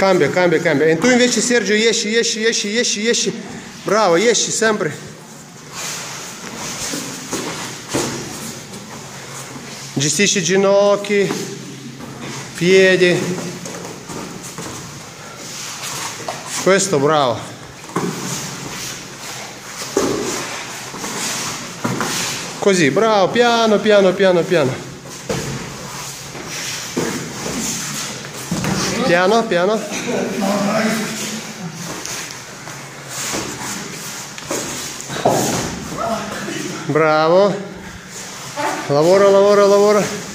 Cambia, cambia, cambia. E tu invece Sergio esci, esci, esci, esci, esci. Bravo, esci sempre. Gestisci ginocchi, piedi. Questo bravo. Così, bravo, piano, piano, piano, piano. Piano, piano. Bravo. Lavora, lavora, lavora.